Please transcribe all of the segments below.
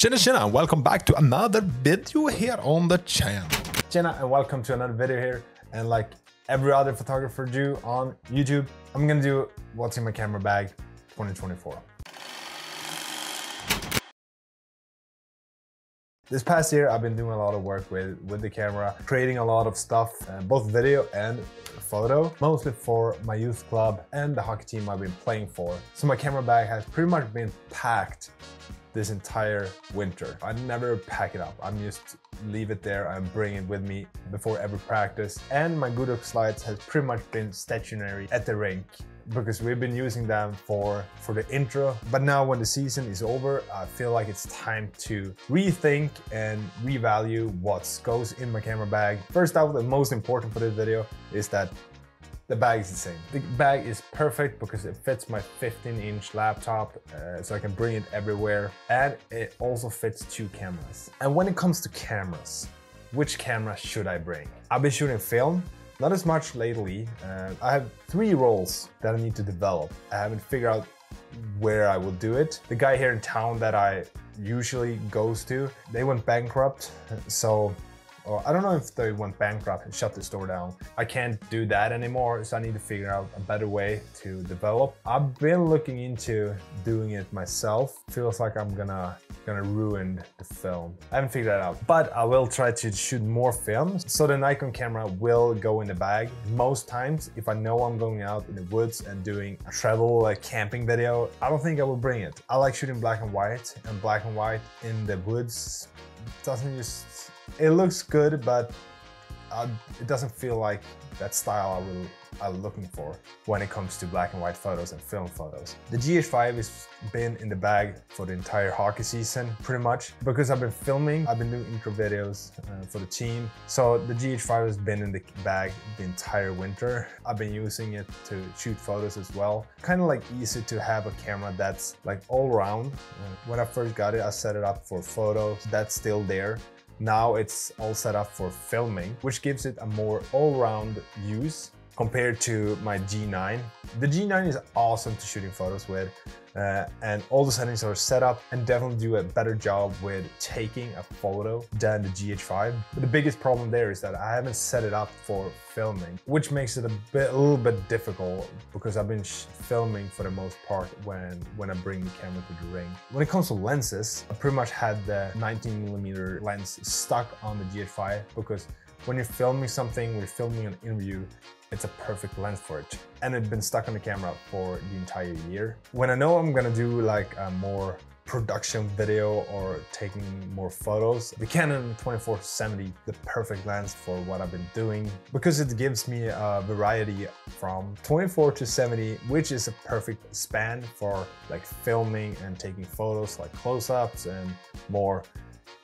Tjena tjena and welcome back to another video here on the channel. Tjena and welcome to another video here. And like every other photographer do on YouTube, I'm gonna do what's in my camera bag 2024. This past year, I've been doing a lot of work with, with the camera, creating a lot of stuff, uh, both video and photo, mostly for my youth club and the hockey team I've been playing for. So my camera bag has pretty much been packed this entire winter. I never pack it up. I'm just leave it there and bring it with me before every practice. And my Godox slides has pretty much been stationary at the rink because we've been using them for, for the intro. But now when the season is over, I feel like it's time to rethink and revalue what goes in my camera bag. First off the most important for this video is that the bag is the same. The bag is perfect because it fits my 15 inch laptop uh, so I can bring it everywhere and it also fits two cameras. And when it comes to cameras, which camera should I bring? I've been shooting film, not as much lately. Uh, I have three rolls that I need to develop. I haven't figured out where I will do it. The guy here in town that I usually goes to, they went bankrupt, so or I don't know if they went bankrupt and shut the store down. I can't do that anymore, so I need to figure out a better way to develop. I've been looking into doing it myself. Feels like I'm gonna gonna ruin the film. I haven't figured that out, but I will try to shoot more films. So the Nikon camera will go in the bag. Most times, if I know I'm going out in the woods and doing a travel like camping video, I don't think I will bring it. I like shooting black and white, and black and white in the woods doesn't just it looks good, but uh, it doesn't feel like that style I will I'm looking for when it comes to black and white photos and film photos. The GH5 has been in the bag for the entire hockey season, pretty much. Because I've been filming, I've been doing intro videos uh, for the team. So the GH5 has been in the bag the entire winter. I've been using it to shoot photos as well. Kind of like easy to have a camera that's like all around. Uh, when I first got it, I set it up for photos. That's still there. Now it's all set up for filming, which gives it a more all-round use compared to my G9. The G9 is awesome to shooting photos with uh, and all the settings are set up and definitely do a better job with taking a photo than the GH5. But the biggest problem there is that I haven't set it up for filming, which makes it a bit, a little bit difficult because I've been filming for the most part when, when I bring the camera to the ring. When it comes to lenses, I pretty much had the 19 millimeter lens stuck on the GH5 because when you're filming something, when you're filming an interview, it's a perfect lens for it. And it's been stuck on the camera for the entire year. When I know I'm gonna do like a more production video or taking more photos. The Canon 24-70, the perfect lens for what I've been doing because it gives me a variety from 24 to 70, which is a perfect span for like filming and taking photos like close-ups and more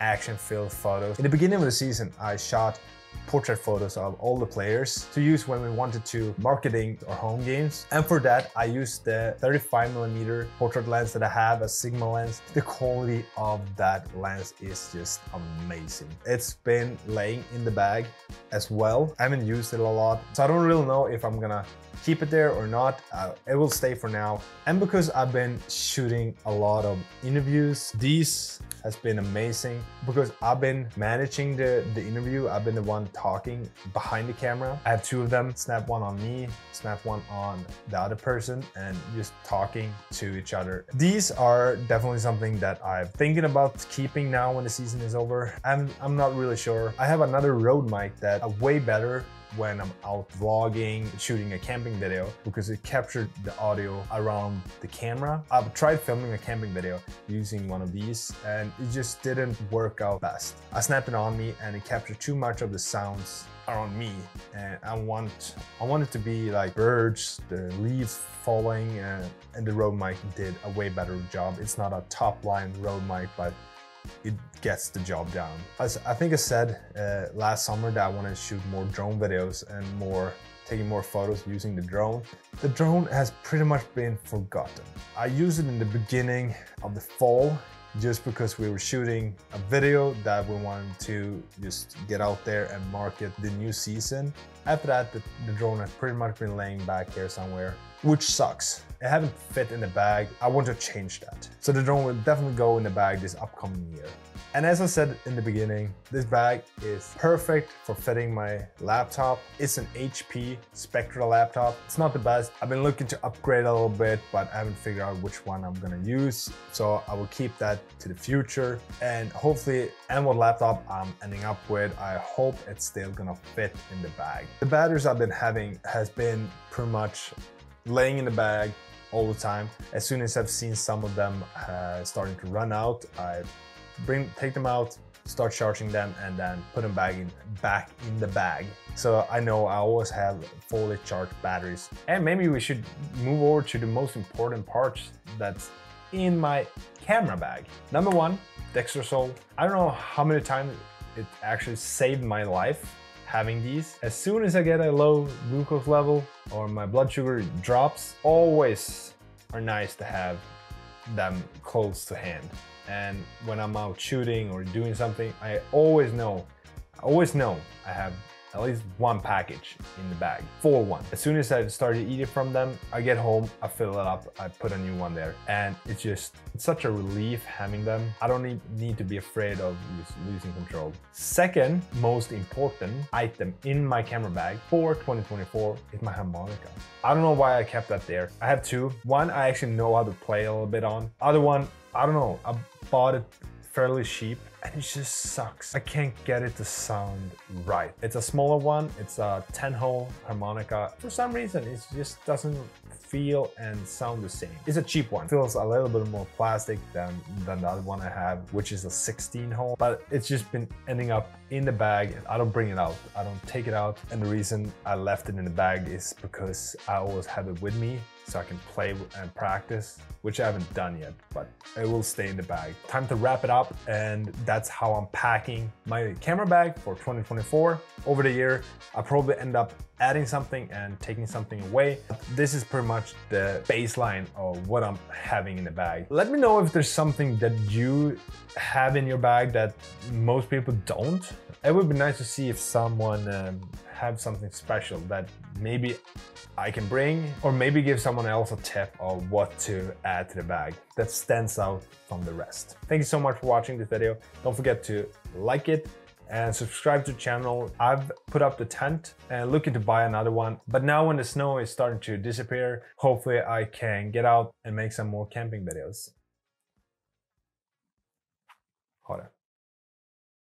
action-filled photos. In the beginning of the season, I shot portrait photos of all the players to use when we wanted to marketing our home games. And for that, I used the 35 millimeter portrait lens that I have, a Sigma lens. The quality of that lens is just amazing. It's been laying in the bag as well. I haven't used it a lot, so I don't really know if I'm gonna keep it there or not. Uh, it will stay for now. And because I've been shooting a lot of interviews, these has been amazing because I've been managing the, the interview. I've been the one talking behind the camera. I have two of them, snap one on me, snap one on the other person and just talking to each other. These are definitely something that I'm thinking about keeping now when the season is over. I'm, I'm not really sure. I have another Rode mic that way better when I'm out vlogging, shooting a camping video because it captured the audio around the camera. I've tried filming a camping video using one of these and it just didn't work out best. I snapped it on me and it captured too much of the sounds around me and I want I want it to be like birds, the leaves falling and, and the Rode mic did a way better job. It's not a top line Rode mic but it gets the job done. As I think I said uh, last summer that I want to shoot more drone videos and more taking more photos using the drone. The drone has pretty much been forgotten. I used it in the beginning of the fall just because we were shooting a video that we wanted to just get out there and market the new season. After that, the, the drone has pretty much been laying back here somewhere, which sucks It hasn't fit in the bag. I want to change that. So the drone will definitely go in the bag this upcoming year. And as I said in the beginning, this bag is perfect for fitting my laptop. It's an HP Spectre laptop. It's not the best. I've been looking to upgrade a little bit, but I haven't figured out which one I'm gonna use. So I will keep that to the future. And hopefully, and what laptop I'm ending up with, I hope it's still gonna fit in the bag. The batteries I've been having has been pretty much laying in the bag all the time. As soon as I've seen some of them uh, starting to run out, I bring take them out, start charging them, and then put them back in back in the bag. So I know I always have fully charged batteries. And maybe we should move over to the most important parts that's in my camera bag. Number one, Dextrosol. I don't know how many times it actually saved my life having these. As soon as I get a low glucose level or my blood sugar drops, always are nice to have them close to hand. And when I'm out shooting or doing something, I always know, I always know I have at least one package in the bag, full one. As soon as I started eating from them, I get home, I fill it up, I put a new one there. And it's just it's such a relief having them. I don't need, need to be afraid of losing control. Second most important item in my camera bag for 2024 is my harmonica. I don't know why I kept that there. I have two. One I actually know how to play a little bit on. Other one, I don't know, I bought it fairly cheap and it just sucks. I can't get it to sound right. It's a smaller one, it's a 10 hole harmonica. For some reason, it just doesn't feel and sound the same. It's a cheap one. Feels a little bit more plastic than, than the other one I have, which is a 16 hole, but it's just been ending up in the bag. I don't bring it out. I don't take it out. And the reason I left it in the bag is because I always have it with me so I can play and practice, which I haven't done yet, but it will stay in the bag. Time to wrap it up and that's how I'm packing my camera bag for 2024. Over the year, I probably end up adding something and taking something away. This is pretty much the baseline of what I'm having in the bag. Let me know if there's something that you have in your bag that most people don't. It would be nice to see if someone um, have something special that maybe I can bring or maybe give someone else a tip of what to add to the bag that stands out from the rest. Thank you so much for watching this video. Don't forget to like it and subscribe to the channel. I've put up the tent and looking to buy another one. But now when the snow is starting to disappear, hopefully I can get out and make some more camping videos. Ha.